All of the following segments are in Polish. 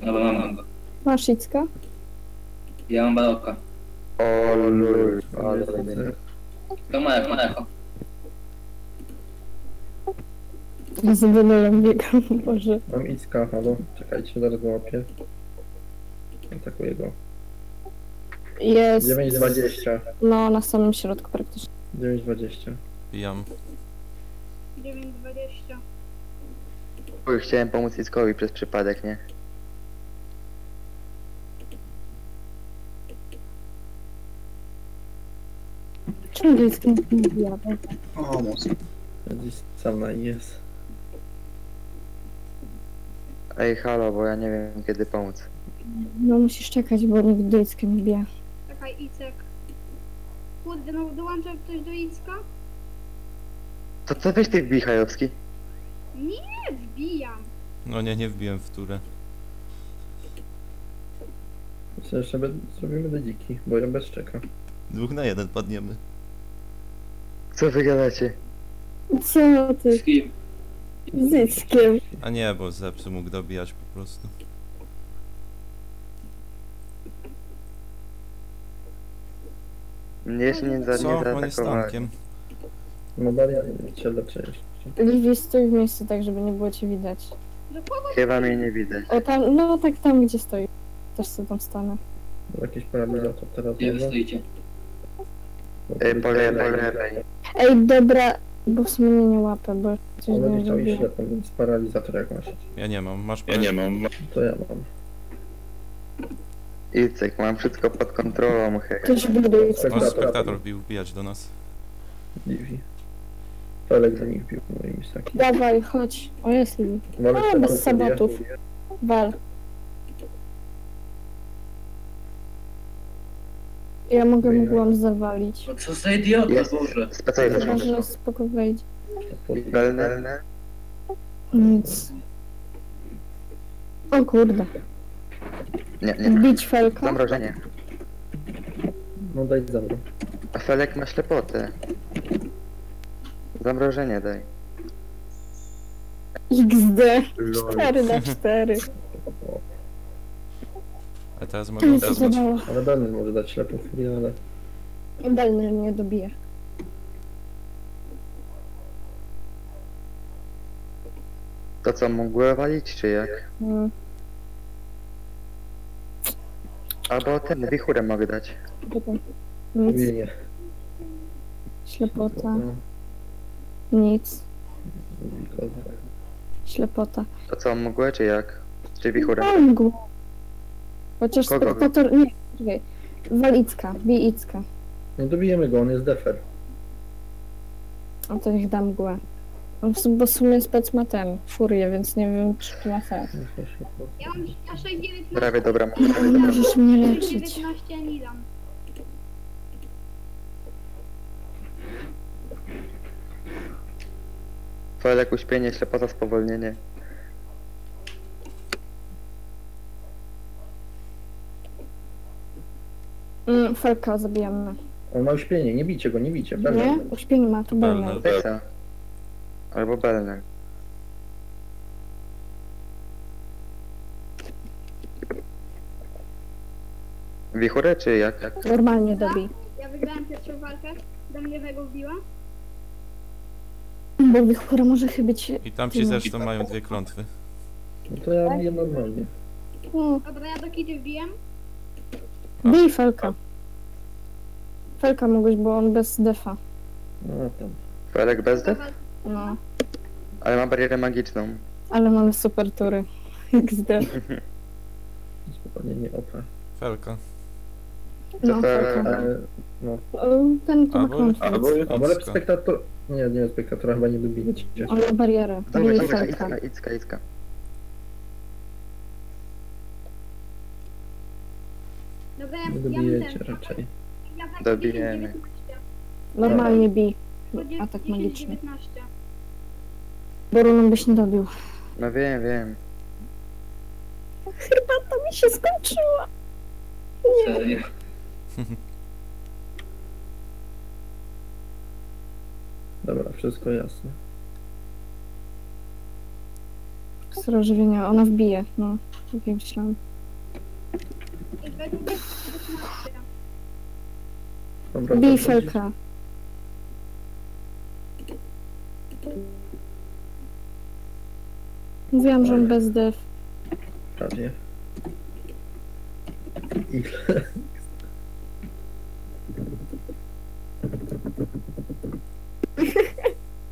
Dobra, mam go. Masz Icka? Ja mam baroka. O lul, ale To Mareko, Mareko. Z Benelem biegam, Boże. Mam Icka, halo. Czekajcie, zaraz go łapię. Atakuję go. Jest. 9,20. No, na samym środku praktycznie. 9,20. Pijam. 9,20. Oj, chciałem pomóc Ickowi przez przypadek, nie? Czemu jest ten ja O, mocno. Gdzieś sam na jest. Ej, halo, bo ja nie wiem kiedy pomóc. No musisz czekać, bo nikt do Icka nie bije. Czekaj, Icek. Kurde, no dołącza ktoś do Icka? To co weź ty wbij, Hajowski? Nie, wbijam. No nie, nie wbiłem w turę. Myślę, że sobie zrobimy do dziki, bo ja bez czeka. Dwóch na jeden padniemy. Co wy gadacie? Co ty? Z kim? Z Ickiem. A nie, bo zepsu mógł dobijać po prostu. Mnie się nie, za, Co? nie On jest zaatakowali. tankiem. No Daria cię jeszcze. Liwi stój w miejscu tak, żeby nie było cię widać. Kogo? Chyba mnie nie widać. O tam, no tak tam gdzie stoi. Też sobie tam stanę. Bo Jakiś paralizator teraz Gdzie wy może. stoicie? Bo Ej, to po lewej, po lewej. Ej, dobra, bo w sumie mnie nie łapę, bo coś On nie chciał iść zrobię. ślepą, więc paralizator jak masz. Ja nie mam. Masz Ja nie mam. To ja mam. Icek, mam wszystko pod kontrolą, hej. Ktoś buduje. O, spektator wbił wbijać do nas. Divi. Felek za nich bił moimi staki. Dawaj, chodź. O, jest Livi. Walek A, bez sabotów. Wal. Ja mogę mgłą zawalić. No co za idiota, Jest. Boże. Specjalnie też że spoko wejdzie. Belne? Nic. O kurde. Nie, nie. Bić felka. Zamrożenie. No daj za mną. A Felek ma ślepotę. Zamrożenie daj. XD. 4 na 4. A teraz mogę mi się zadało. Ale może dać ślepą furię, ale... Dalny mnie dobije. To co, mgłę walić, czy jak? Mm, Albo ten, wichurę mogę dać. potem. Nic. Mówienie. Ślepota. No, Nic. Ślepota. To co, mgłę, czy jak? Czy wichurę? Daj mgłę. Chociaż Kogo? spektator... Nie, czekaj. Wal Icka. Bij Icka. No dobijemy go, on jest defer. A to niech dam mgłę. On w sum- Bo w sumie spec ma ten, furię, więc nie wiem, czy to ma sens. Ja mam ja 6,19. Prawie dobra, prawie dobra. Możesz mnie leczyć. 19 nie dam. Felek uśpienie, ślepota, spowolnienie. Mm, Felka zabijamy. On ma uśpienie, nie bijcie go, nie bijcie. Belny. Nie? Uśpienie ma, to Belner. belne. Teksa. Albo Belner. Wichurę, czy jak? jak? Normalnie dobij. Ja wygrałem pierwszą walkę. Do mnie wego wbiła. Bo wichura może chyba być... I tam ci zresztą mają dwie klątwy. No to ja biję normalnie. No, Dobra, ja do Kitty wbiłem. bij Felka. Felka mogłeś, bo on bez defa. No tam. Felek bez def? No. Ale ma barierę magiczną. Ale mamy super tury. XD. Spokojnie nie opa. Felka. No, To Felka. Ale, no. O, Ten to ma Albo- klątwę. Albo A ale spektator... Nie, nie, spektatora chyba nie. On ma barierę. Dobra, Bij dobra, Felka. Icka, Icka, Icka. Dobra, ja, Nie ja raczej. Tak Dobijemy. 19. Normalnie bij. Atak 10, magiczny. 19. Bo runą byś nie dobił. No wiem, wiem. To mi się skończyło. Serio. Dobra, wszystko jasne. Kusura żywienia, ona wbije, no. Tak jak myślałam. I. Dobra, Bij felka. Mówiłam, że on bez def. Prawie. Ile?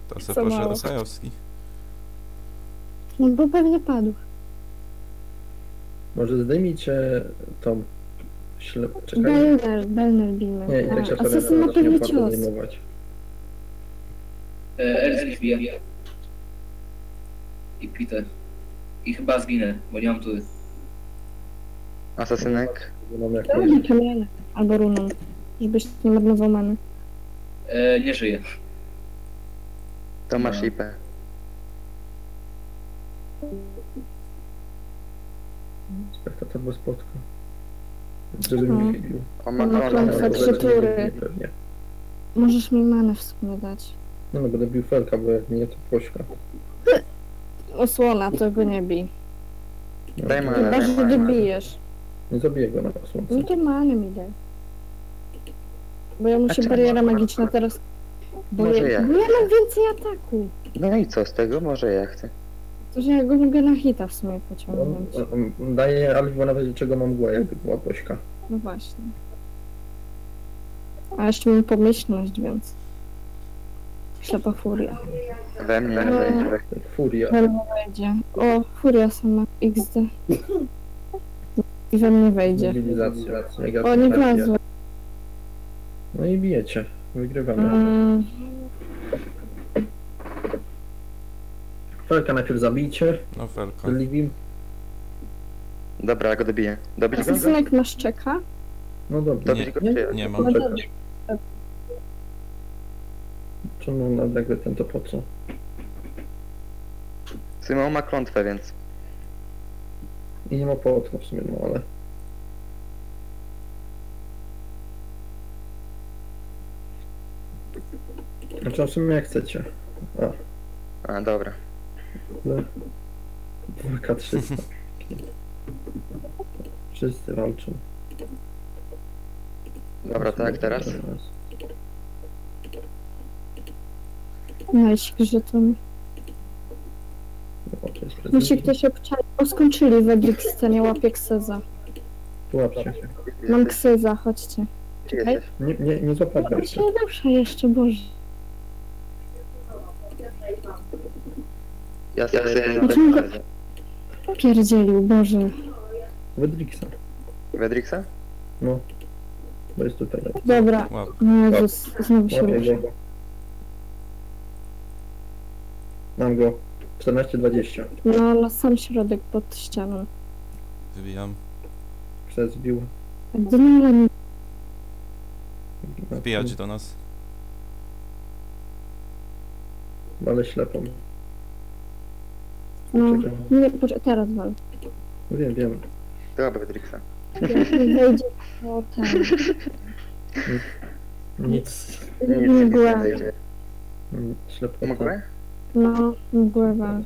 To se Co poszedł mało. Osajowski. No bo pewnie padł. Może zdejmijcie tą ślep... Czekaj. Belner, Belner bijmy. Nie, tak się A, Asasyn ma pewnie cios. zdejmować. E, Elski. I Peter. I chyba zginę, bo nie mam tury. Asasynek. Bo mam Dobra, jakieś... kamienę. Albo runą. Żebyś nie marnował many. E, nie żyję. To masz No. IP. Spektator bez spotka. Żeby No. mnie chybił. On ma ma klątwę Albo trzy tury. Pewnie. Możesz mi manę w sumie dać. No, no będę bił felka, bo jak nie to pośka. Osłona, to go nie bij. No, Daj manę. Chyba, że daj manę. dobijesz. Nie zabiję go na No słońce. to manę mi daj. Bo ja mu się czemu? bariera magiczna teraz... Bo Może ja, ja. bo ja mam więcej ataku. No i co z tego? Może ja chcę. To, że ja go mogę na hita w sumie pociągnąć. on daje Alwi nawet czego mam mgła, jakby była pośka. No właśnie. A jeszcze mam pomyślność, więc... Ślepa furia. We mnie nie No. wejdzie. Furia. We mnie wejdzie. O, furia sama. XD. I we mnie wejdzie. O, nie wlazło. No i bijecie. Wygrywamy. Mm, Felka najpierw zabijcie. No felka. Livim. Dobra, ja go dobiję. Dobić go? Asasynek masz czeka? No dobrze. Dobić go czy? Nie No mam. dobrze. Czemu nagle ten to po co? W sumie on ma klątwę, więc. I nie ma połotwa w sumie, no ale... Znaczy w sumie jak chcecie. A, A, dobra. Ale... 2K300. Wszyscy walczą. Dobra, tak, teraz? Najsik żeton. O, to jest prezydent. Ktoś obczaić. O, skończyli w Edrixce, nie łapie Kseza. Pułapcie. Mam Kseza, chodźcie. Gdzie jesteś? Nie, nie, nie Ja jeszcze. się dobrze jeszcze, Boże. Ja sobie Dlaczego go- Pierdzielił, Boże. Wedrixa. Wedrixa? No. Bo jest tutaj. Dobra. Łap. No Jezus, znowu się Łapię go. Mam go. 14-20. No, na sam środek pod ścianą. Wybijam. Przezbił. Mi... Wbijać do nas. Ale ślepą. No, Czekaj. nie, poczekaj, teraz wal. Wiem, wiem. Dobra, Wedrixa. Jak mi wejdzie, to ten... Nic. Nic, nic nie Mgła. wejdzie. Mm, Ślepą. tak. Mgłę? No, mgłę wal.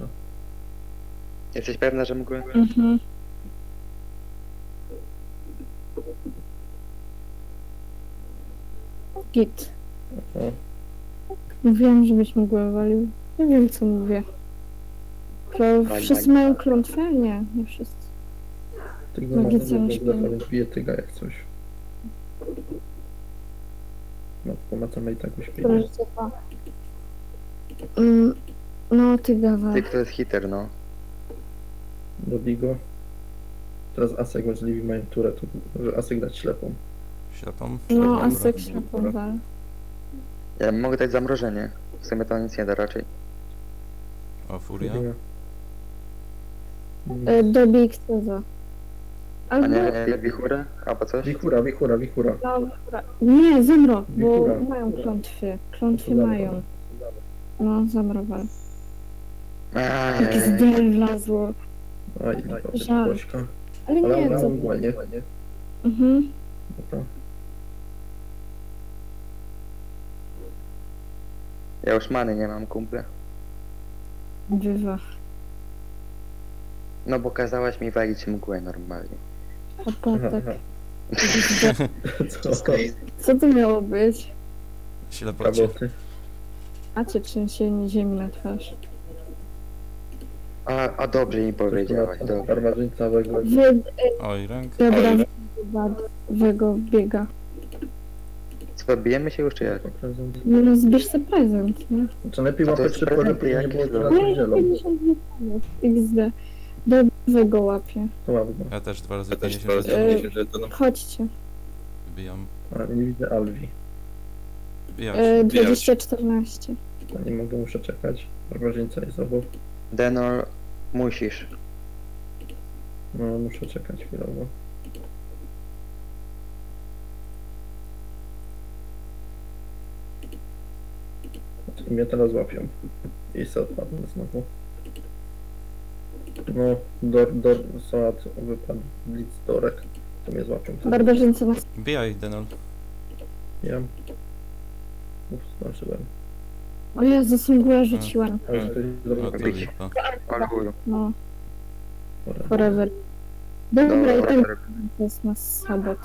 Jesteś pewna, że mgłę? Mhm. Git. O, Mówiłam, żebyś mgłę walił. Nie wiem, co mówię. Wal, Wszyscy mają klątwę? Nie, nie wszyscy. Tyga na było śmierć. zachować. Bije tyga jak coś. No, pomacamy i tak dwa. Mm, no, ty gawal. Ty, kto jest hiter, no. Dobij go. Teraz Asek możliwi mają turę, to może Asek dać ślepą. Ślepą. No. Asek ślepą wal. Ja mogę dać zamrożenie. W sumie to nic nie da raczej. O, furia. Mm, E, Dobij Kseza. A Albo... nie, nie wichurę? Albo coś? Wichura, wichura, wichura. No, dobra. Nie, Zemro, bo Wichura. mają klątwy. Klątwy mają. No, Zemro wal. Jak Ajaj. z del wlazło. Aj, to jest Żal. Ale Ale nie, ona co... mgła, nie? Mhm. Dobra. Ja już many nie mam, kumple. Bywa. No bo kazałaś mi walić mgłę normalnie. A potek. Co? Co to miało być? Ślepocie. A cię trzęsienie ziemi na twarz. A, a dobrze mi powiedziałaś, dobrze. Barbarzyńca węgla. Wy, Oj, ręk. dobra, wego biega. Co, bijemy się już czy jak? No, no zbierz sobie prezent, nie? Czy lepiej To łapać jest szybko, prezenty żeby nie jakieś, było teraz No, zielą. 50 milionów. XD. Dobrego łapie. To mam go. Ja też dwa razy Ja też 50 dwa E, razy to no. Chodźcie. wbijam. A, nie widzę Alwi. Wbijam E, się. 2014. A nie mogę, muszę czekać. Barbarzyńca jest obok. Denol, musisz. No, muszę czekać chwilowo. I mnie teraz łapią. I se odpadnę znowu. No, do, do, Soat wypadł blitz dorek. To mnie złapią. wtedy. Barbarzyńca nas Wbijaj, Denol. Ja. Ups, zdążyłem. O Jezus, mgłę rzuciłam. Ale to jest No dobra. to Bić. lipa. Ale chuju. No, Dobra. forever. Dobra, i Dobra, tak to jest nas sabot.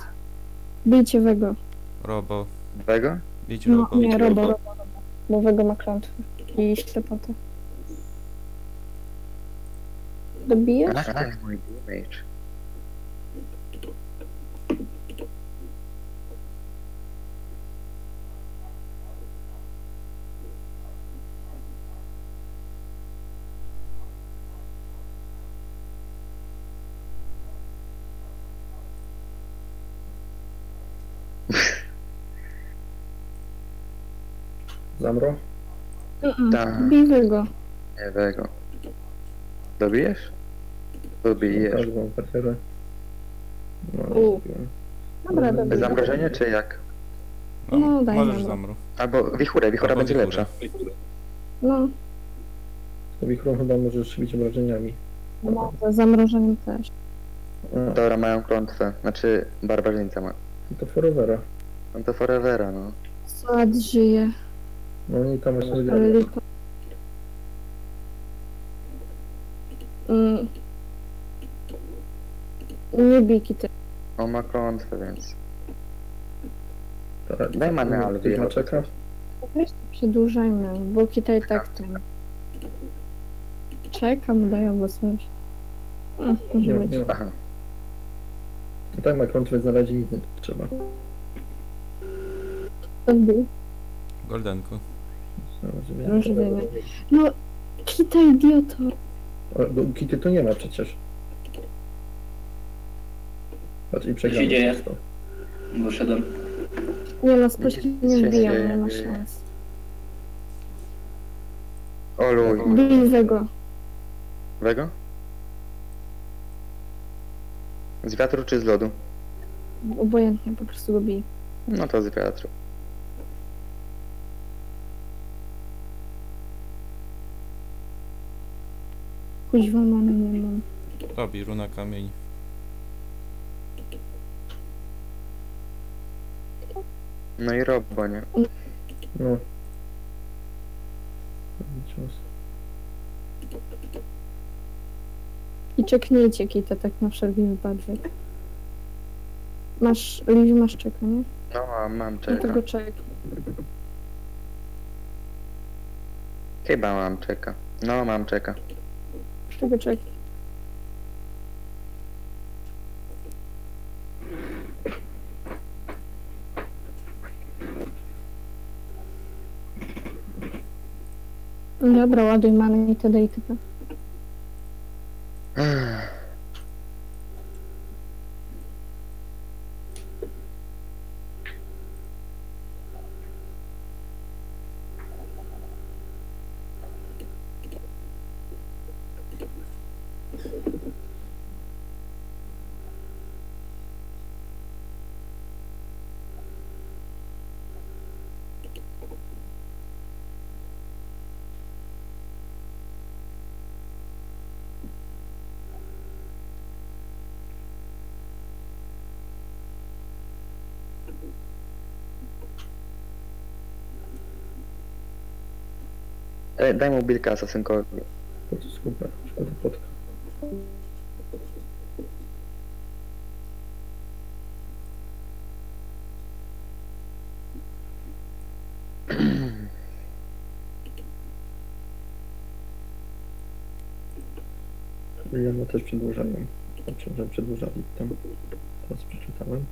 Bijcie wego. Robo. Wego? Bić No, robo. nie, robo, robo, robo. Bo wego ma klątwę. I ślepotę. Dobijesz? Ach, ten mój damage. Zamro? Mm-mm. Tak. Bij wego. Nie, Wego. Dobijesz? Dobijesz. Każdą parterę. No, U. Dobra, dobra. Zamrożenie czy jak? No, No, daj możesz nam. zamru. Albo wichurę, wichura Albo będzie wichurę. lepsza. No, To wichurą chyba możesz bić obrażeniami. może zamrożeniem też. A, Dobra, mają klątwę. Znaczy, barbarzyńca ma. to forevera. No to forevera, no. Sad żyje, No oni tam właśnie ale wygrali. lipa. Mm. Bij kity. On ma klątwę, więc... Teraz- Daj manę, ale Ktoś ma wyjechał. czeka? Przedłużajmy, bo kita i tak ten. Czekam, daję was coś. Mm, może być. Aha. Tak ma klątwę znaleźć nic nie trzeba. Był. Goldenku. Znaleźć Różne. No, kita idioto. Ale do Kitty to nie ma przecież. Patrz i przegramy. się dzieje? to. Wyszedłem. Nie no, nie się wbijam, nie ma szans. O luj. Bij wego. Wego? Z wiatru czy z lodu? Obojętnie, po prostu go bij. No to z wiatru. Kuźwa mamy, nie mam. Robi runa kamień. No i robo, nie? No. Cios. I czeknijcie kitę, tak na wszelki wypadek. Masz, Liv masz czeka, nie? No, a mam czeka. go czek. Chyba mam czeka. No, mam czeka. Czego czek? Dobra, ładuj mamy i td i td. E, daj mu bilka asasynkowi. No to jest skupę, szkoda płotka. Ja też przedłużają. Znaczy, że przedłużali tam. Teraz przeczytałem.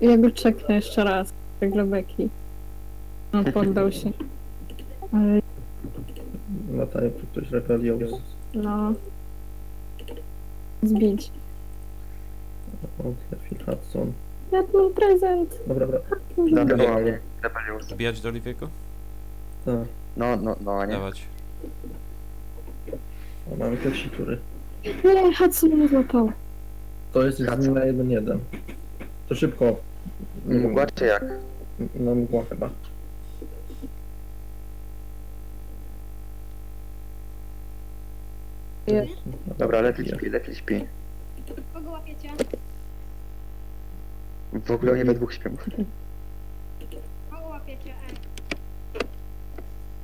Ja go czeknę jeszcze raz. Tak dla beki. On poddał się. Ale Latają tu ktoś rebelią. no... Zbić. Od Phil Hudson. Ja tu mam prezent. Dobra, dobra. Rebelius. Wbijać do Liviego? Tak. No, no, no, nie? Dawać. O, mamy klasitury. Nie, Hudson mnie złapał. To jest z nim na 1-1. To szybko. Mgła czy jak? No mgła chyba. Jest. Dobra, lepiej śpi, lepiej śpi. Kogo łapiecie? W ogóle oni we dwóch śpią. Kogo łapiecie? E.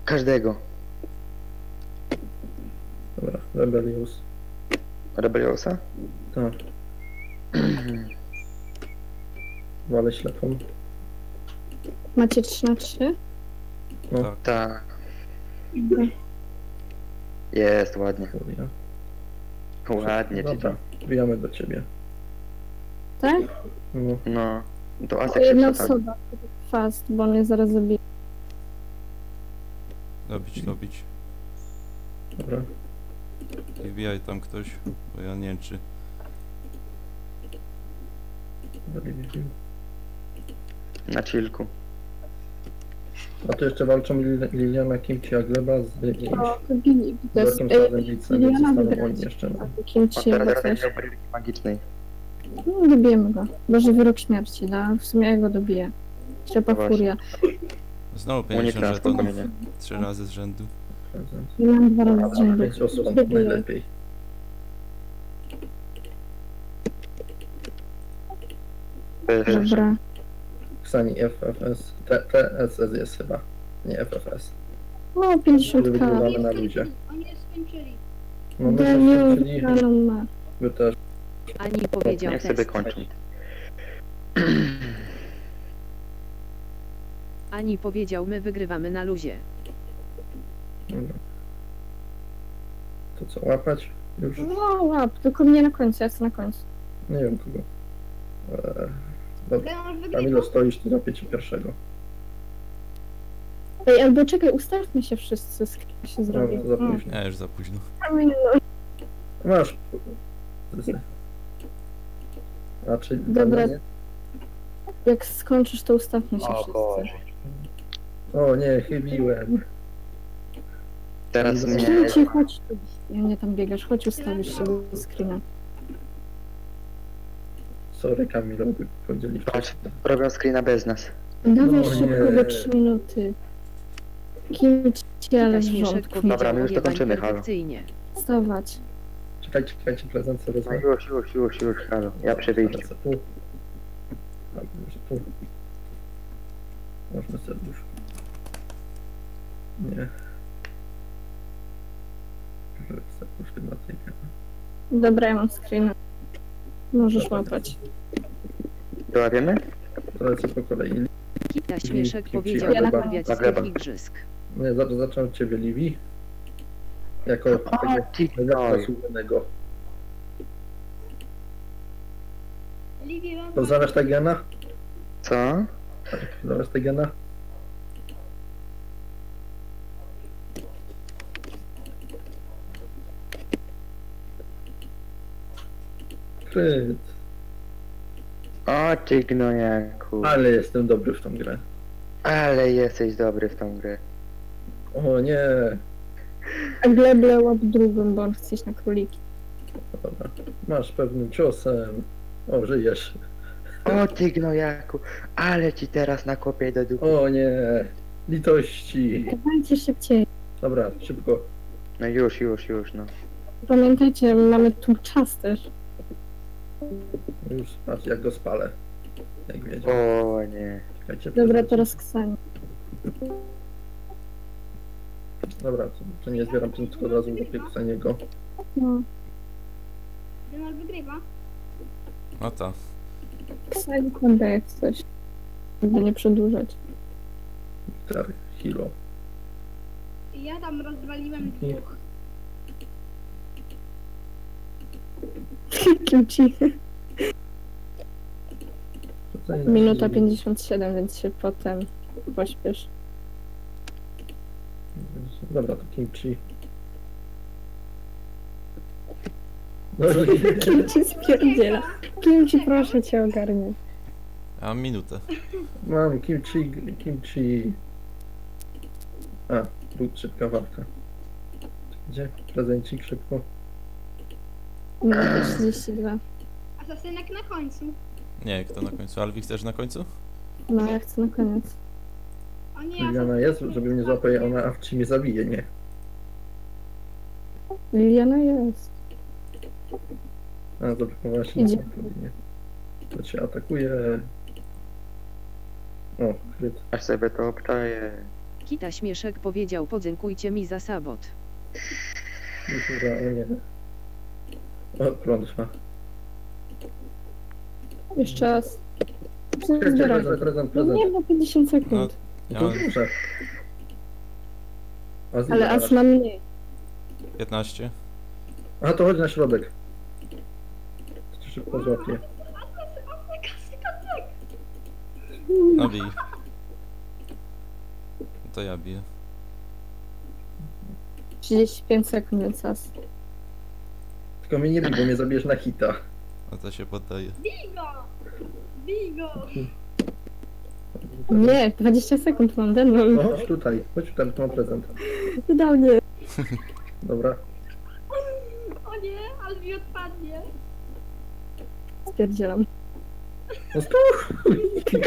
Każdego. Dobra, Rebelius. Rebeliusa? Tak. Walę ślepą. Macie 3 na 3? Tak. Tak. Jest, ładnie. Furia. Ładnie ci to. Dobra, wbijamy do ciebie. Tak? No, No. To Asek się jedna osoba. Fast, bo mnie zaraz zabije. Dobić, dobić. dobra. I wbijaj tam ktoś, bo ja nie wiem czy... Na chillku. A tu jeszcze walczą Lil- Liliana Kimchi Agleba z jakimś O, to bili. Zorkiem Sademnicem, więc Liliana zostaną wygrać. oni jeszcze. No. Kim On ci teraz chyba teraz coś. będzie miał rybki magicznej. No, dobijemy go. Boże, wyrok śmierci, da? W sumie ja go dobiję. Trzeba No właśnie. furia. Znowu Uniknę 50 żetonów. Trzy razy z rzędu. Ja mam dwa razy z rzędu. Pięć osób najlepiej. Dobra. Ksani FFS. T- TSS jest chyba. Nie FFS. No, 50 Żeby k. wyglądało. Oni na skończyli. ludzie. Oni już skończyli. No my Daniel, też czyli Alon ma. my też. Ani powiedział Niech sobie kończą. Ani powiedział my wygrywamy na luzie. Dobra. To co, łapać? Już? No, łap, tylko mnie na końcu, ja chcę na końcu. Nie wiem kogo. Eee, dobra. Kamilo, stoisz tu za pięciu pierwszego. Ej, albo czekaj, ustawmy się wszyscy, z kim się zrobi. Dobra, za O, późno. Nie, już za późno. Kamilo. Masz. A czy Dobra. nie? Jak skończysz, to ustawmy się wszyscy. O nie, chybiłem. Teraz mnie... Chodź, chodź tu. Ja nie tam biegasz, chodź ustawisz się do screena. Sorry Kamilo, by powiedzieli Patrz, robią screena bez nas. Dawaj No szybko do 3 minuty. Kim ci ale rządków Dobra, my już powiedział dokończymy, halo. Wstawać. Czekajcie, czekajcie, prezent sobie No już, już, już, już, halo. Ja przy wyjściu. Tu. Tu. Można serduszko. Nie. Serduszko dla tej Dobra, ja mam screena. Możesz łapać. To lecę po kolei. Kita Śmieszek powiedział Ja na z tych Zagleba. igrzysk. Nie, za- zacząłem od ciebie, Livi. Jako tego zasłużonego. Livi wam To zamiast Tegena? Co? Zamiast Tegena? O ty gnojanku. Ale jestem dobry w tą grę. Ale jesteś dobry w tą grę. O nie. A Gleble łap drugą, bo on chce iść na króliki. Dobra. Masz pewnym ciosem. O, żyjesz. O ty gnojaku, ale ci teraz nakopię do dupy. O nie, litości. Dawajcie szybciej. Dobra, szybko. No już, już, już, no. Pamiętajcie, mamy tu czas też. Już patrz jak go spalę. Jak wiedział. O nie. Czekajcie, Dobra, teraz Ksani. Dobra, to, to nie zbieram tym, tylko od razu łapię Kseniego. No, Denol wygrywa. No ta. Ksani kładę jak coś. Żeby nie przedłużać. Tar, Hilo. Ja tam rozwaliłem dwóch. Na Minuta Hilo. 57, więc się potem pośpiesz. Dobra, to kimchi. No Kimchi spierdziela. Kimchi, proszę cię ogarnij. Ja mam minutę. mam kimchi, kimchi. A, tu szybka walka. Gdzie? Prezencik szybko. Minuta 32. Asasynek na końcu. Nie, kto na końcu? Alwi, chcesz na końcu? No, ja chcę na koniec. O nie, Liliana jest, żeby mnie złapała i ona awci mnie zabije, nie? Liliana jest. A, zablokowała się Idzie. To cię atakuje. O, kryt. Aż sobie to obczaję. Kita Śmieszek powiedział podziękujcie mi za sabot. Dobra, o nie. O, klątwa. Jeszcze raz. Zbieraj. Prezent, prezent, No prezent. nie, bo 50 sekund. No, No ja to mam muszę. A, z ile Ale masz? as ma mniej. 15. A to chodź na środek. To szybko złapię. No bij. To ja biję. 35 sekund, więc as. Tylko mnie nie bij, bo mnie zabijesz na hita. No to się poddaje. Bigo! Bigo! Nie, 20 sekund mam, ten No chodź tutaj, chodź tutaj, tu mam prezent. Wydał mnie. Dobra. O nie, Albi odpadnie. Spierdzielam. No stój!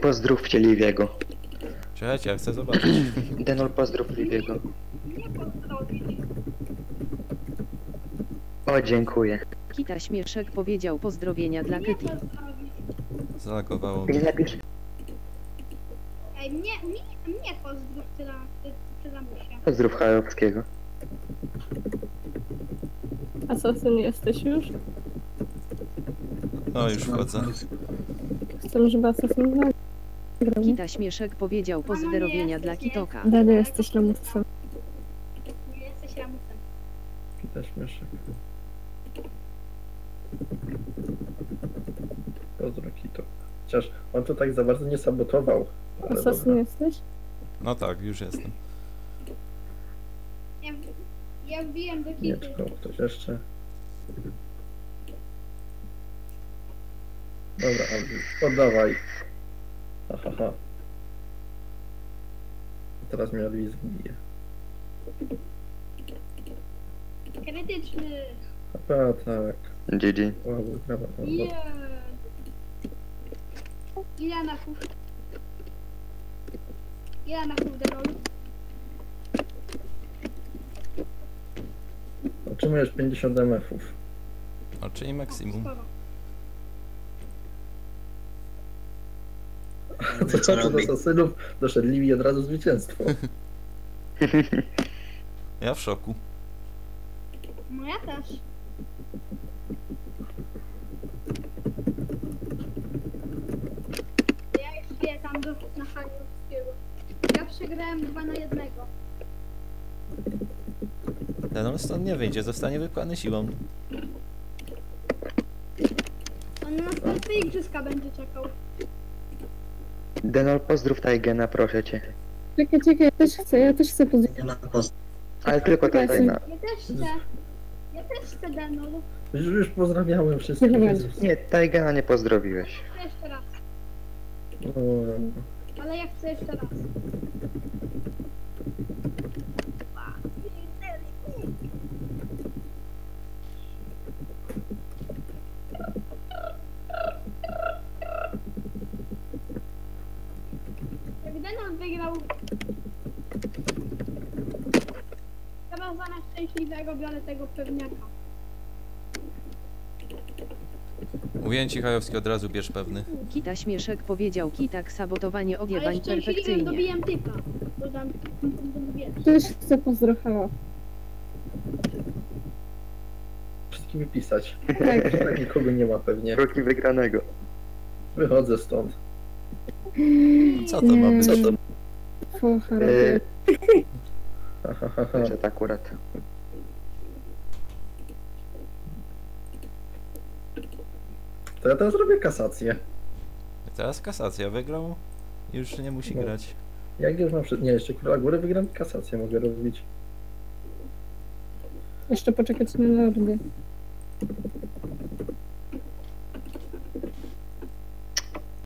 pozdrówcie Liviego. Czekajcie, ja chcę zobaczyć. Denol, pozdrów pozdrowić. O, dziękuję. Kita Śmieszek powiedział pozdrowienia dla pozdrowić. Zalagowało mnie. napisz. Ej, mnie, mnie, mnie pozdrów, ty, la- ty, ty lamusie. Pozdrów Chajowskiego. Asasyn jesteś już? O, już wchodzę. Chcę, żeby Asasyn zagrał. Kita Śmieszek powiedział pozdrowienia dla Kitoka. Dady jesteś lamusem. Nie jesteś lamusem. Kita śmieszek. Pozdro Kito. Chociaż on to tak za bardzo nie sabotował. Asasyn jesteś? No tak, już jestem. Ja, ja wbiłem do kity. Mieczko, ktoś jeszcze. Dobra, Albi, oddawaj. Ha, ha, ha. Teraz mnie Albi zbije. Krytyczny. A tak. GG. Wow, brawa, brawa. Yeah. Ile na kuf? Ile na Denol? Otrzymujesz 50 MF-ów. No, czyli maksimum. Sporo. Co, co do asasynów doszedli mi od razu zwycięstwo. Ja w szoku. No ja też. Ja już wie tam do na Haniowskiego. Ja przegrałem 2 na 1. Ten on stąd nie wyjdzie, zostanie wypchany siłą. On na następne igrzyska będzie czekał. Denol, pozdrów Tajgena, proszę cię. Czekaj, czekaj, ja też chcę, ja też chcę pozdrowić. Ale tylko Czekaj, Tajgena. Ja też chcę. Ja też chcę Denol. Już, już pozdrawiałem wszystkich. Nie Tajgena nie pozdrowiłeś. Chcę jeszcze raz. O, Ale ja chcę jeszcze raz. Tego pewniaka. Mówiłem ci Hajowski od razu bierz pewny. Kita Śmieszek powiedział Kitak sabotowanie Ale owiewań szczęśliwym perfekcyjnie. dobiłem typa. Bo tam... wiesz. Ktoś chce pozdrowienia. Wszystkim wypisać. Tak. Tak nikogo nie ma pewnie. Kroki wygranego. Wychodzę stąd. Co to ma być? Co to? Focha robię. Ha, ha, ha, ha. Wyszedł akurat. Ja teraz robię kasację. Teraz kasacja wygrał. Już nie musi No. grać. Jak już mam przed... Nie, jeszcze króla góry wygram kasację mogę robić. Jeszcze poczekać na lordy.